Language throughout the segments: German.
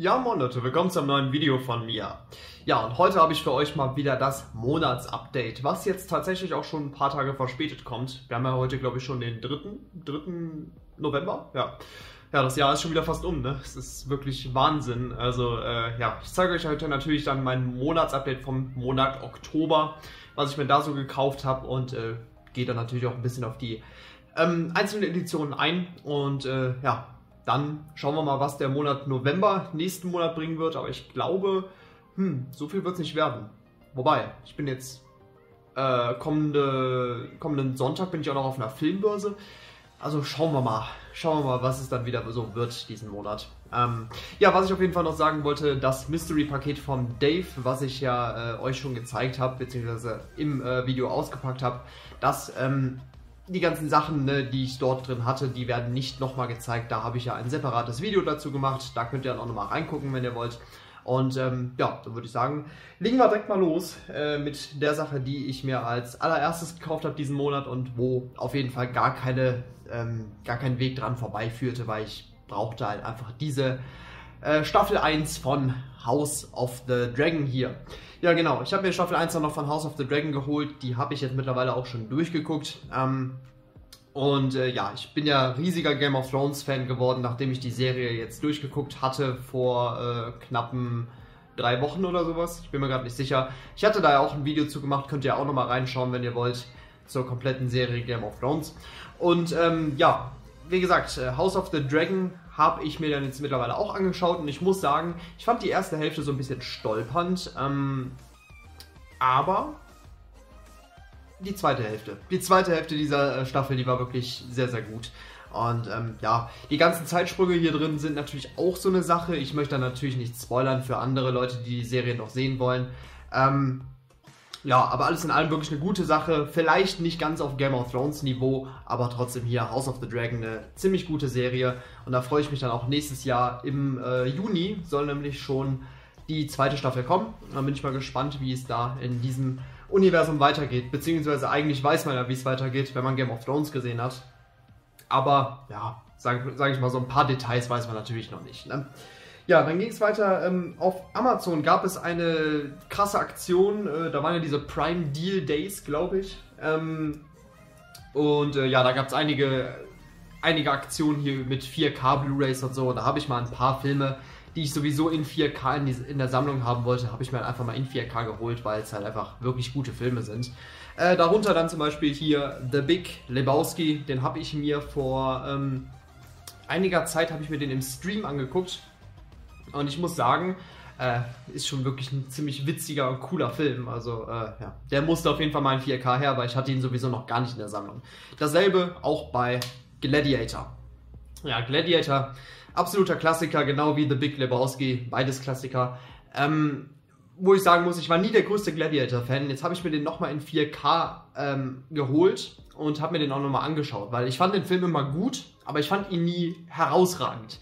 Ja, moin Leute, willkommen zum neuen Video von mir. Ja, und heute habe ich für euch mal wieder das Monatsupdate, was jetzt tatsächlich auch schon ein paar Tage verspätet kommt. Wir haben ja heute, glaube ich, schon den 3. 3. November. Ja. Ja, das Jahr ist schon wieder fast um, ne? Es ist wirklich Wahnsinn. Also, äh, ja, ich zeige euch heute natürlich dann mein Monatsupdate vom Monat Oktober, was ich mir da so gekauft habe und äh, gehe dann natürlich auch ein bisschen auf die ähm, einzelnen Editionen ein und äh, ja, dann schauen wir mal, was der Monat November nächsten Monat bringen wird. Aber ich glaube, hm, so viel wird es nicht werden. Wobei, ich bin jetzt äh, kommende, kommenden Sonntag bin ich auch noch auf einer Filmbörse. Also schauen wir mal. Schauen wir mal, was es dann wieder so wird diesen Monat. Ähm, ja, was ich auf jeden Fall noch sagen wollte, das Mystery-Paket von Dave, was ich ja äh, euch schon gezeigt habe, beziehungsweise im äh, Video ausgepackt habe, das ähm, die ganzen Sachen, ne, die ich dort drin hatte, die werden nicht nochmal gezeigt. Da habe ich ja ein separates Video dazu gemacht. Da könnt ihr dann auch nochmal reingucken, wenn ihr wollt. Und ähm, ja, dann würde ich sagen, legen wir direkt mal los äh, mit der Sache, die ich mir als allererstes gekauft habe diesen Monat und wo auf jeden Fall gar keine, ähm, gar kein Weg dran vorbeiführte, weil ich brauchte halt einfach diese äh, Staffel 1 von House of the Dragon hier. Ja, genau. Ich habe mir Staffel 1 noch von House of the Dragon geholt. Die habe ich jetzt mittlerweile auch schon durchgeguckt. Ähm, und äh, ja, ich bin ja riesiger Game of Thrones Fan geworden, nachdem ich die Serie jetzt durchgeguckt hatte vor äh, knappen drei Wochen oder sowas. Ich bin mir gerade nicht sicher. Ich hatte da ja auch ein Video zu gemacht, könnt ihr auch nochmal reinschauen, wenn ihr wollt, zur kompletten Serie Game of Thrones. Und ähm, ja, wie gesagt, äh, House of the Dragon habe ich mir dann jetzt mittlerweile auch angeschaut und ich muss sagen, ich fand die erste Hälfte so ein bisschen stolpernd, ähm, aber die zweite Hälfte, die zweite Hälfte dieser äh, Staffel, die war wirklich sehr, sehr gut. Und ähm, ja, die ganzen Zeitsprünge hier drin sind natürlich auch so eine Sache. Ich möchte da natürlich nicht spoilern für andere Leute, die die Serie noch sehen wollen. Ähm, ja, aber alles in allem wirklich eine gute Sache. Vielleicht nicht ganz auf Game of Thrones Niveau, aber trotzdem hier House of the Dragon eine ziemlich gute Serie. Und da freue ich mich dann auch nächstes Jahr im äh, Juni soll nämlich schon die zweite Staffel kommen. Da bin ich mal gespannt, wie es da in diesem Universum weitergeht. Beziehungsweise eigentlich weiß man ja, wie es weitergeht, wenn man Game of Thrones gesehen hat. Aber ja, sage sag ich mal, so ein paar Details weiß man natürlich noch nicht. Ne? Ja, dann ging es weiter. Ähm, auf Amazon gab es eine krasse Aktion. Äh, da waren ja diese Prime Deal Days, glaube ich. Ähm, und äh, ja, da gab es einige, einige Aktionen hier mit 4K Blu-rays und so. Da habe ich mal ein paar Filme, die ich sowieso in 4K in, die, in der Sammlung haben wollte, habe ich mir einfach mal in 4K geholt, weil es halt einfach wirklich gute Filme sind. Äh, darunter dann zum Beispiel hier The Big Lebowski. Den habe ich mir vor ähm, einiger Zeit habe ich mir den im Stream angeguckt und ich muss sagen, äh, ist schon wirklich ein ziemlich witziger und cooler Film. Also, äh, ja, der musste auf jeden Fall mal in 4K her, weil ich hatte ihn sowieso noch gar nicht in der Sammlung. Dasselbe auch bei Gladiator. Ja, Gladiator, absoluter Klassiker, genau wie The Big Lebowski, beides Klassiker. Ähm, wo ich sagen muss, ich war nie der größte Gladiator-Fan. Jetzt habe ich mir den nochmal in 4K ähm, geholt und habe mir den auch nochmal angeschaut, weil ich fand den Film immer gut, aber ich fand ihn nie herausragend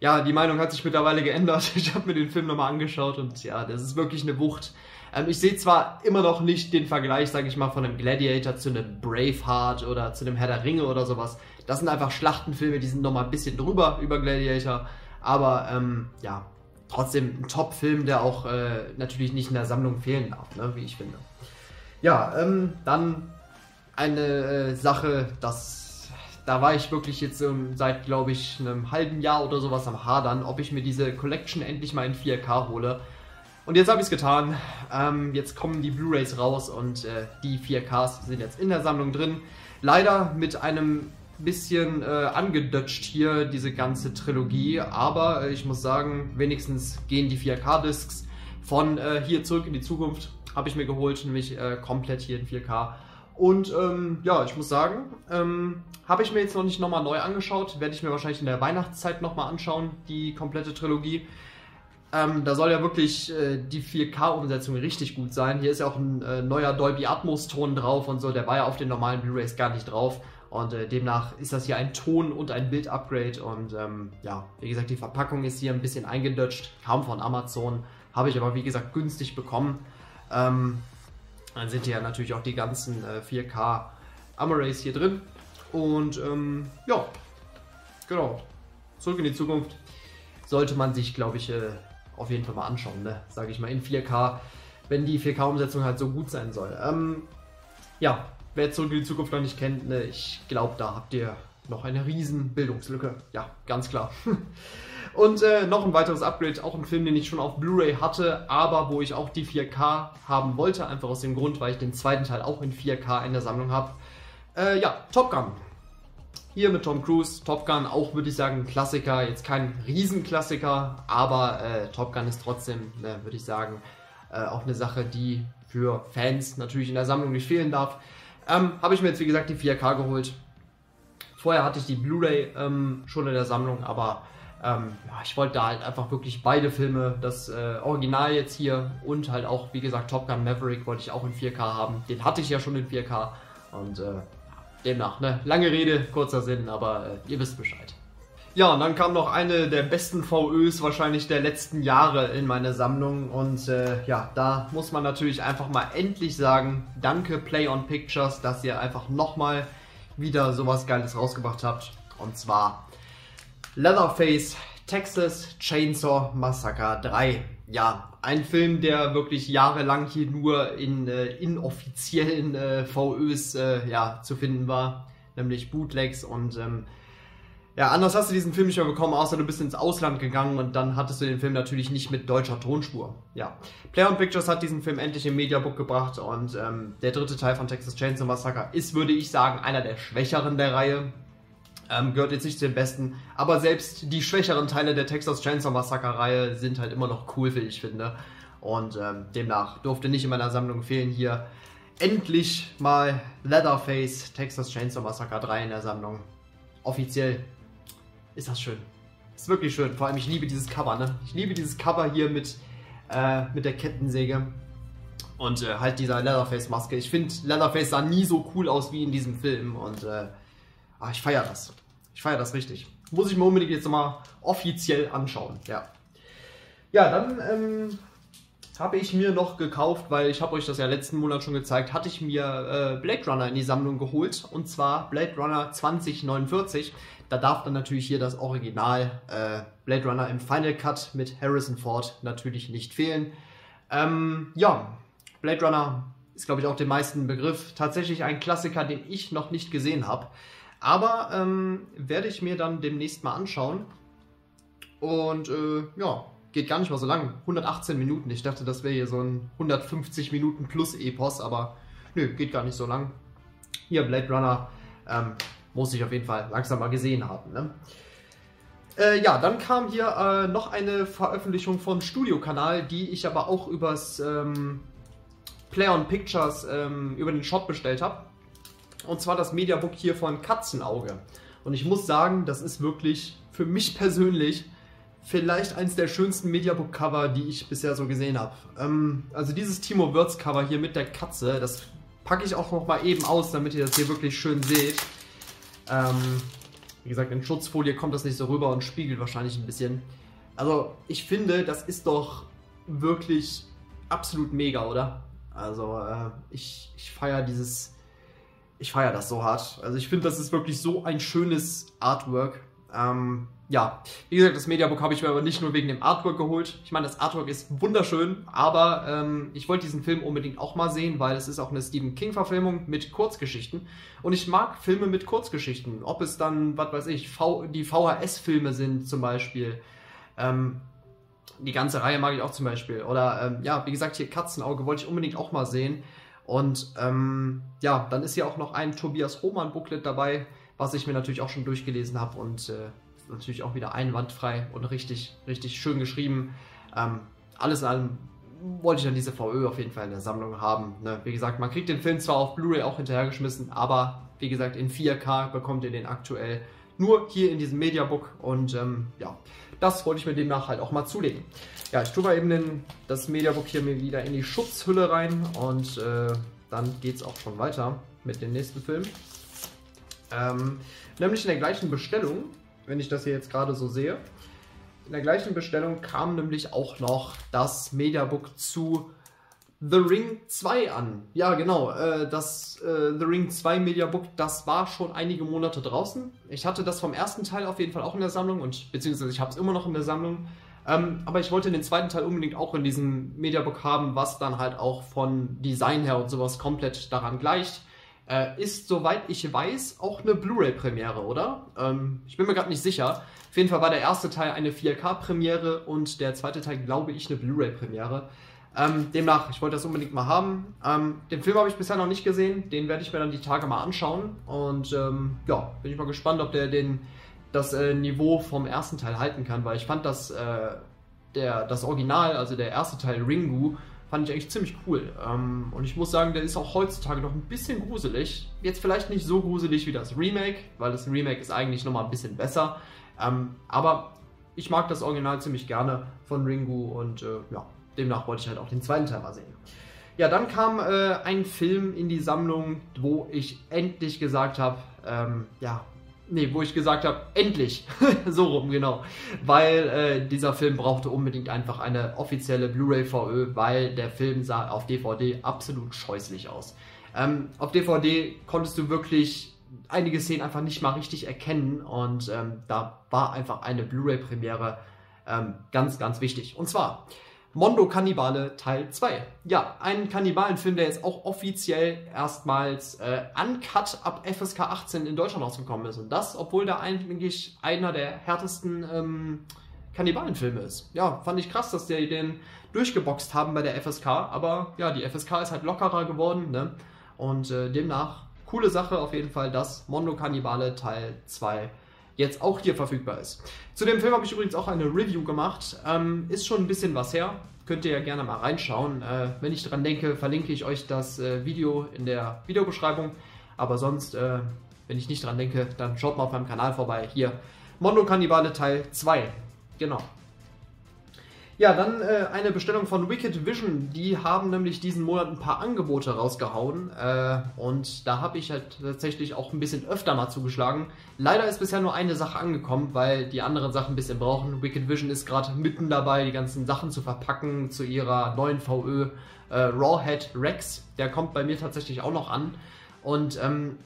ja, die Meinung hat sich mittlerweile geändert. Ich habe mir den Film nochmal angeschaut und ja, das ist wirklich eine Wucht. Ähm, ich sehe zwar immer noch nicht den Vergleich, sage ich mal, von einem Gladiator zu einem Braveheart oder zu einem Herr der Ringe oder sowas. Das sind einfach Schlachtenfilme, die sind nochmal ein bisschen drüber über Gladiator. Aber ähm, ja, trotzdem ein Top-Film, der auch äh, natürlich nicht in der Sammlung fehlen darf, ne, wie ich finde. Ja, ähm, dann eine äh, Sache, das da war ich wirklich jetzt um, seit, glaube ich, einem halben Jahr oder sowas am Hadern, ob ich mir diese Collection endlich mal in 4K hole. Und jetzt habe ich es getan. Ähm, jetzt kommen die Blu-rays raus und äh, die 4Ks sind jetzt in der Sammlung drin. Leider mit einem bisschen äh, angedutscht hier, diese ganze Trilogie. Aber äh, ich muss sagen, wenigstens gehen die 4K-Discs von äh, hier zurück in die Zukunft. Habe ich mir geholt, nämlich äh, komplett hier in 4K. Und ähm, ja, ich muss sagen, ähm, habe ich mir jetzt noch nicht nochmal neu angeschaut. Werde ich mir wahrscheinlich in der Weihnachtszeit nochmal anschauen, die komplette Trilogie. Ähm, da soll ja wirklich äh, die 4K-Umsetzung richtig gut sein. Hier ist ja auch ein äh, neuer Dolby Atmos-Ton drauf und so. Der war ja auf den normalen Blu-rays gar nicht drauf. Und äh, demnach ist das hier ein Ton- und ein Bild-Upgrade. Und ähm, ja, wie gesagt, die Verpackung ist hier ein bisschen eingedutscht. Kam von Amazon. Habe ich aber, wie gesagt, günstig bekommen. Ähm, dann sind hier natürlich auch die ganzen äh, 4K Amarays hier drin. Und ähm, ja, genau. Zurück in die Zukunft. sollte man sich, glaube ich, äh, auf jeden Fall mal anschauen, ne? sage ich mal, in 4K, wenn die 4K-Umsetzung halt so gut sein soll. Ähm, ja, wer Zurück in die Zukunft noch nicht kennt, ne, ich glaube, da habt ihr noch eine riesen Bildungslücke. Ja, ganz klar. Und äh, noch ein weiteres Upgrade, auch ein Film, den ich schon auf Blu-ray hatte, aber wo ich auch die 4K haben wollte, einfach aus dem Grund, weil ich den zweiten Teil auch in 4K in der Sammlung habe. Äh, ja, Top Gun. Hier mit Tom Cruise, Top Gun, auch würde ich sagen, ein Klassiker, jetzt kein Riesenklassiker, aber äh, Top Gun ist trotzdem, ne, würde ich sagen, äh, auch eine Sache, die für Fans natürlich in der Sammlung nicht fehlen darf. Ähm, habe ich mir jetzt wie gesagt die 4K geholt. Vorher hatte ich die Blu-ray ähm, schon in der Sammlung, aber ähm, ja, ich wollte da halt einfach wirklich beide Filme, das äh, Original jetzt hier und halt auch, wie gesagt, Top Gun Maverick wollte ich auch in 4K haben. Den hatte ich ja schon in 4K und äh, demnach, ne, lange Rede, kurzer Sinn, aber äh, ihr wisst Bescheid. Ja, und dann kam noch eine der besten VÖs wahrscheinlich der letzten Jahre in meine Sammlung und äh, ja, da muss man natürlich einfach mal endlich sagen, danke Play on Pictures, dass ihr einfach nochmal wieder sowas Geiles rausgebracht habt. Und zwar Leatherface Texas Chainsaw Massacre 3. Ja, ein Film, der wirklich jahrelang hier nur in äh, inoffiziellen äh, VÖs äh, ja, zu finden war, nämlich Bootlegs und ähm, ja, anders hast du diesen Film nicht mehr bekommen, außer du bist ins Ausland gegangen und dann hattest du den Film natürlich nicht mit deutscher Tonspur. Ja. Player Pictures hat diesen Film endlich im Mediabook gebracht und ähm, der dritte Teil von Texas Chainsaw Massacre ist, würde ich sagen, einer der schwächeren der Reihe. Ähm, gehört jetzt nicht zu den besten, aber selbst die schwächeren Teile der Texas Chainsaw Massacre Reihe sind halt immer noch cool, wie ich finde. Und ähm, demnach durfte nicht in meiner Sammlung fehlen hier endlich mal Leatherface Texas Chainsaw Massacre 3 in der Sammlung. Offiziell ist das schön. Ist wirklich schön. Vor allem, ich liebe dieses Cover, ne? Ich liebe dieses Cover hier mit, äh, mit der Kettensäge. Und äh, halt dieser Leatherface-Maske. Ich finde, Leatherface sah nie so cool aus wie in diesem Film. Und äh, ah, ich feiere das. Ich feiere das richtig. Muss ich mir unbedingt jetzt nochmal offiziell anschauen. Ja. Ja, dann ähm, habe ich mir noch gekauft, weil ich habe euch das ja letzten Monat schon gezeigt, hatte ich mir äh, Blade Runner in die Sammlung geholt. Und zwar Blade Runner 2049. Da darf dann natürlich hier das Original äh, Blade Runner im Final Cut mit Harrison Ford natürlich nicht fehlen. Ähm, ja, Blade Runner ist, glaube ich, auch den meisten Begriff. Tatsächlich ein Klassiker, den ich noch nicht gesehen habe. Aber ähm, werde ich mir dann demnächst mal anschauen. Und äh, ja, geht gar nicht mal so lang. 118 Minuten. Ich dachte, das wäre hier so ein 150 Minuten plus Epos, aber nö, geht gar nicht so lang. Hier Blade Runner. Ähm, muss ich auf jeden Fall langsam mal gesehen haben. Ne? Äh, ja, dann kam hier äh, noch eine Veröffentlichung von Studio-Kanal, die ich aber auch übers ähm, Play on Pictures ähm, über den Shop bestellt habe. Und zwar das Mediabook hier von Katzenauge. Und ich muss sagen, das ist wirklich für mich persönlich vielleicht eins der schönsten Mediabook-Cover, die ich bisher so gesehen habe. Ähm, also dieses Timo Würz-Cover hier mit der Katze, das packe ich auch noch mal eben aus, damit ihr das hier wirklich schön seht. Ähm, wie gesagt, in Schutzfolie kommt das nicht so rüber und spiegelt wahrscheinlich ein bisschen. Also ich finde, das ist doch wirklich absolut mega, oder? Also äh, ich, ich feiere dieses, ich feiere das so hart. Also ich finde, das ist wirklich so ein schönes Artwork. Ähm, ja, wie gesagt, das Mediabook habe ich mir aber nicht nur wegen dem Artwork geholt. Ich meine, das Artwork ist wunderschön, aber ähm, ich wollte diesen Film unbedingt auch mal sehen, weil es ist auch eine Stephen King-Verfilmung mit Kurzgeschichten. Und ich mag Filme mit Kurzgeschichten. Ob es dann, was weiß ich, v die VHS-Filme sind zum Beispiel. Ähm, die ganze Reihe mag ich auch zum Beispiel. Oder ähm, ja, wie gesagt, hier Katzenauge wollte ich unbedingt auch mal sehen. Und ähm, ja, dann ist hier auch noch ein Tobias Hohmann-Booklet dabei, was ich mir natürlich auch schon durchgelesen habe und äh, natürlich auch wieder einwandfrei und richtig, richtig schön geschrieben. Ähm, alles in allem wollte ich dann diese VÖ auf jeden Fall in der Sammlung haben. Ne? Wie gesagt, man kriegt den Film zwar auf Blu-ray auch hinterhergeschmissen, aber wie gesagt, in 4K bekommt ihr den aktuell nur hier in diesem Mediabook und ähm, ja, das wollte ich mir demnach halt auch mal zulegen. Ja, ich tue mal eben den, das Mediabook hier mir wieder in die Schutzhülle rein und äh, dann geht es auch schon weiter mit dem nächsten Film. Ähm, nämlich in der gleichen Bestellung wenn ich das hier jetzt gerade so sehe. In der gleichen Bestellung kam nämlich auch noch das Mediabook zu The Ring 2 an. Ja, genau. Äh, das äh, The Ring 2 Mediabook, das war schon einige Monate draußen. Ich hatte das vom ersten Teil auf jeden Fall auch in der Sammlung und beziehungsweise ich habe es immer noch in der Sammlung. Ähm, aber ich wollte den zweiten Teil unbedingt auch in diesem Mediabook haben, was dann halt auch von Design her und sowas komplett daran gleicht. Äh, ist, soweit ich weiß, auch eine Blu-ray-Premiere, oder? Ähm, ich bin mir gerade nicht sicher. Auf jeden Fall war der erste Teil eine 4K-Premiere und der zweite Teil, glaube ich, eine Blu-ray-Premiere. Ähm, demnach, ich wollte das unbedingt mal haben. Ähm, den Film habe ich bisher noch nicht gesehen, den werde ich mir dann die Tage mal anschauen. Und ähm, ja, bin ich mal gespannt, ob der den, das äh, Niveau vom ersten Teil halten kann, weil ich fand das, äh, der, das Original, also der erste Teil Ringu, fand ich eigentlich ziemlich cool. Ähm, und ich muss sagen, der ist auch heutzutage noch ein bisschen gruselig. Jetzt vielleicht nicht so gruselig wie das Remake, weil das Remake ist eigentlich nochmal ein bisschen besser. Ähm, aber ich mag das Original ziemlich gerne von Ringu und äh, ja, demnach wollte ich halt auch den zweiten Teil mal sehen. Ja, dann kam äh, ein Film in die Sammlung, wo ich endlich gesagt habe, ähm, ja, nee, wo ich gesagt habe, endlich, so rum, genau, weil äh, dieser Film brauchte unbedingt einfach eine offizielle Blu-ray VÖ, weil der Film sah auf DVD absolut scheußlich aus. Ähm, auf DVD konntest du wirklich einige Szenen einfach nicht mal richtig erkennen und ähm, da war einfach eine Blu-ray-Premiere ähm, ganz, ganz wichtig. Und zwar Mondo Kannibale Teil 2. Ja, ein Kannibalenfilm, der jetzt auch offiziell erstmals äh, uncut ab FSK 18 in Deutschland rausgekommen ist. Und das, obwohl der eigentlich einer der härtesten ähm, Kannibalenfilme ist. Ja, fand ich krass, dass die den durchgeboxt haben bei der FSK. Aber ja, die FSK ist halt lockerer geworden. Ne? Und äh, demnach, coole Sache auf jeden Fall, dass Mondo Kannibale Teil 2 jetzt auch hier verfügbar ist. Zu dem Film habe ich übrigens auch eine Review gemacht. Ähm, ist schon ein bisschen was her. Könnt ihr ja gerne mal reinschauen. Äh, wenn ich dran denke, verlinke ich euch das äh, Video in der Videobeschreibung. Aber sonst, äh, wenn ich nicht dran denke, dann schaut mal auf meinem Kanal vorbei. Hier, Mondo Kannibale Teil 2. Genau. Ja, dann äh, eine Bestellung von Wicked Vision. Die haben nämlich diesen Monat ein paar Angebote rausgehauen. Äh, und da habe ich halt tatsächlich auch ein bisschen öfter mal zugeschlagen. Leider ist bisher nur eine Sache angekommen, weil die anderen Sachen ein bisschen brauchen. Wicked Vision ist gerade mitten dabei, die ganzen Sachen zu verpacken zu ihrer neuen VÖ. Äh, Rawhead Rex, der kommt bei mir tatsächlich auch noch an. Und ähm,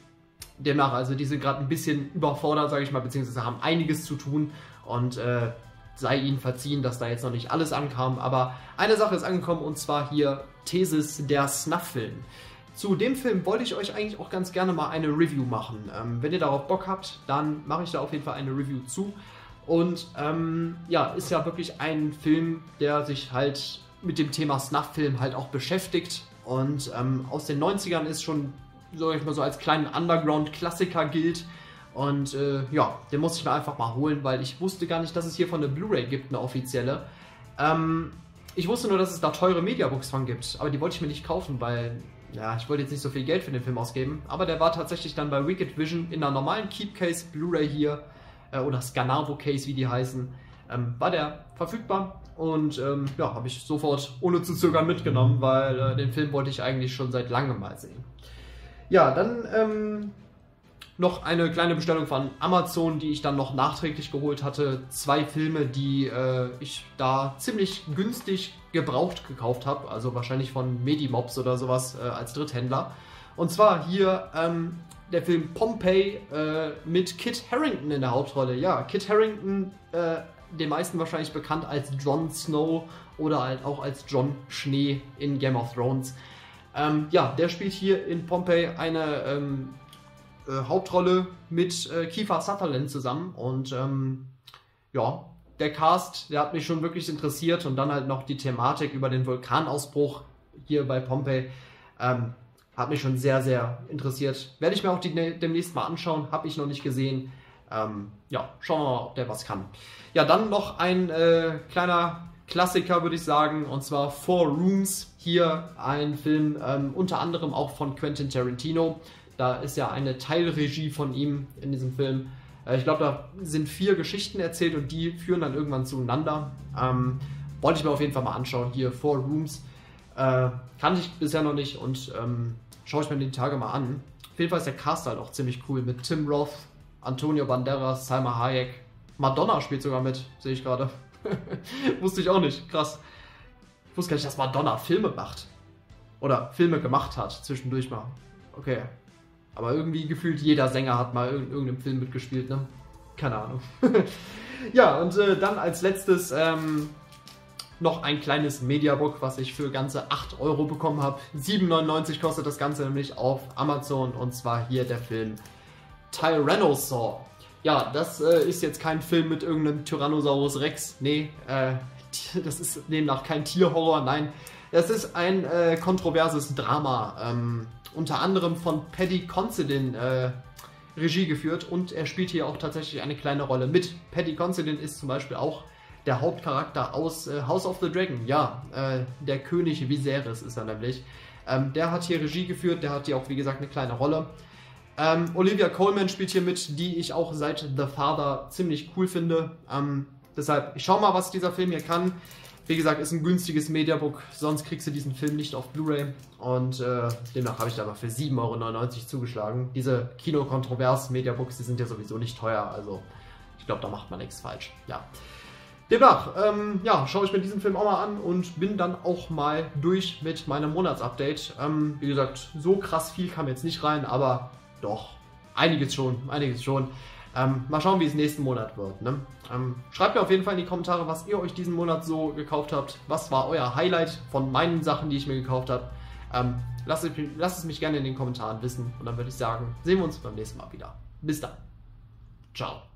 demnach, also die sind gerade ein bisschen überfordert, sage ich mal, beziehungsweise haben einiges zu tun. Und äh, sei ihnen verziehen, dass da jetzt noch nicht alles ankam, aber eine Sache ist angekommen und zwar hier Thesis der Snuff-Film. Zu dem Film wollte ich euch eigentlich auch ganz gerne mal eine Review machen. Ähm, wenn ihr darauf Bock habt, dann mache ich da auf jeden Fall eine Review zu. Und ähm, ja, ist ja wirklich ein Film, der sich halt mit dem Thema Snuff-Film halt auch beschäftigt. Und ähm, aus den 90ern ist schon, sag ich mal so, als kleinen Underground-Klassiker gilt. Und äh, ja, den musste ich mir einfach mal holen, weil ich wusste gar nicht, dass es hier von der Blu-ray gibt, eine offizielle. Ähm, ich wusste nur, dass es da teure Mediabooks von gibt, aber die wollte ich mir nicht kaufen, weil ja, ich wollte jetzt nicht so viel Geld für den Film ausgeben. Aber der war tatsächlich dann bei Wicked Vision in einer normalen Keepcase Blu-ray hier äh, oder Scanavo Case, wie die heißen, ähm, war der verfügbar. Und ähm, ja, habe ich sofort ohne zu zögern mitgenommen, weil äh, den Film wollte ich eigentlich schon seit langem mal sehen. Ja, dann ähm, noch eine kleine Bestellung von Amazon, die ich dann noch nachträglich geholt hatte. Zwei Filme, die äh, ich da ziemlich günstig gebraucht gekauft habe, also wahrscheinlich von Medimobs oder sowas äh, als Dritthändler. Und zwar hier ähm, der Film Pompeii äh, mit Kit Harrington in der Hauptrolle. Ja, Kit Harrington, äh, den meisten wahrscheinlich bekannt als Jon Snow oder halt auch als Jon Schnee in Game of Thrones. Ähm, ja, der spielt hier in Pompeii eine ähm, äh, Hauptrolle mit äh, Kiefer Sutherland zusammen und ähm, ja, der Cast, der hat mich schon wirklich interessiert und dann halt noch die Thematik über den Vulkanausbruch hier bei Pompeii ähm, hat mich schon sehr, sehr interessiert. Werde ich mir auch die, ne, demnächst mal anschauen, habe ich noch nicht gesehen. Ähm, ja, schauen wir mal, ob der was kann. Ja, dann noch ein äh, kleiner Klassiker, würde ich sagen, und zwar Four Rooms. Hier ein Film ähm, unter anderem auch von Quentin Tarantino. Da ist ja eine Teilregie von ihm in diesem Film. Äh, ich glaube, da sind vier Geschichten erzählt und die führen dann irgendwann zueinander. Ähm, wollte ich mir auf jeden Fall mal anschauen. Hier Four Rooms. Äh, kannte ich bisher noch nicht und ähm, schaue ich mir die Tage mal an. Auf jeden Fall ist der Cast halt auch ziemlich cool mit Tim Roth, Antonio Banderas, Salma Hayek. Madonna spielt sogar mit, sehe ich gerade. Wusste ich auch nicht. Krass. Ich wusste gar nicht, dass Madonna Filme macht. oder Filme gemacht hat, zwischendurch mal. Okay. Aber irgendwie gefühlt jeder Sänger hat mal in irgendeinem Film mitgespielt, ne? Keine Ahnung. ja, und äh, dann als letztes ähm, noch ein kleines Mediabook, was ich für ganze 8 Euro bekommen habe. 7,99 kostet das Ganze nämlich auf Amazon und zwar hier der Film Tyrannosaur. Ja, das äh, ist jetzt kein Film mit irgendeinem Tyrannosaurus Rex. Nee, äh, das ist demnach kein Tierhorror, nein. Es ist ein äh, kontroverses Drama, ähm, unter anderem von Paddy Considine äh, Regie geführt und er spielt hier auch tatsächlich eine kleine Rolle mit. Paddy Considine ist zum Beispiel auch der Hauptcharakter aus äh, House of the Dragon. Ja, äh, der König Viserys ist er nämlich. Ähm, der hat hier Regie geführt, der hat hier auch, wie gesagt, eine kleine Rolle. Ähm, Olivia Coleman spielt hier mit, die ich auch seit The Father ziemlich cool finde. Ähm, deshalb, ich schau mal, was dieser Film hier kann. Wie gesagt, ist ein günstiges Mediabook, sonst kriegst du diesen Film nicht auf Blu-ray. Und äh, demnach habe ich da aber für 7,99 Euro zugeschlagen. Diese Kino-Kontrovers-Mediabooks, die sind ja sowieso nicht teuer, also ich glaube, da macht man nichts falsch. Ja. Demnach, ähm, ja, schaue ich mir diesen Film auch mal an und bin dann auch mal durch mit meinem Monatsupdate. Ähm, wie gesagt, so krass viel kam jetzt nicht rein, aber doch, einiges schon, einiges schon. Ähm, mal schauen, wie es nächsten Monat wird. Ne? Ähm, schreibt mir auf jeden Fall in die Kommentare, was ihr euch diesen Monat so gekauft habt. Was war euer Highlight von meinen Sachen, die ich mir gekauft habe? Ähm, lasst, lasst es mich gerne in den Kommentaren wissen. Und dann würde ich sagen, sehen wir uns beim nächsten Mal wieder. Bis dann. Ciao.